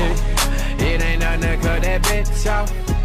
It ain't nothing to cut that bitch off.